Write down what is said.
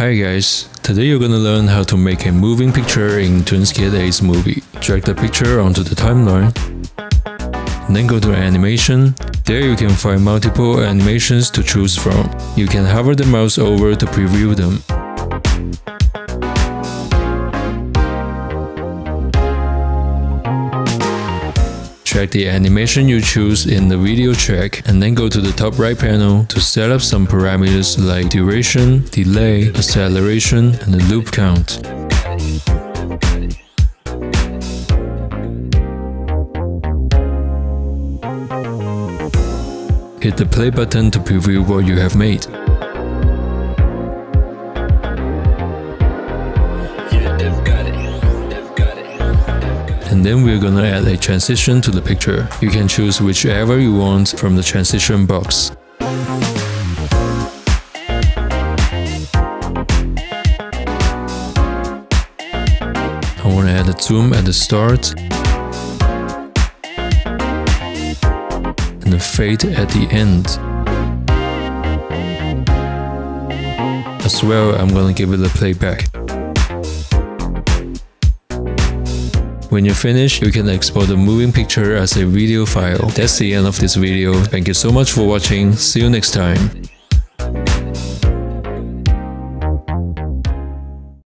Hi guys, today you're gonna learn how to make a moving picture in TunesKit AceMovi. Drag the picture onto the timeline, then go to animation. There you can find multiple animations to choose from. You can hover the mouse over to preview them. Check the animation you choose in the video track and then go to the top right panel to set up some parameters like duration, delay, acceleration, and the loop count. Hit the play button to preview what you have made. And then we're gonna add a transition to the picture. You can choose whichever you want from the transition box. I want to add a zoom at the start and a fade at the end. As well, I'm gonna give it a playback. When you finish, you can export the moving picture as a video file. That's the end of this video. Thank you so much for watching. See you next time.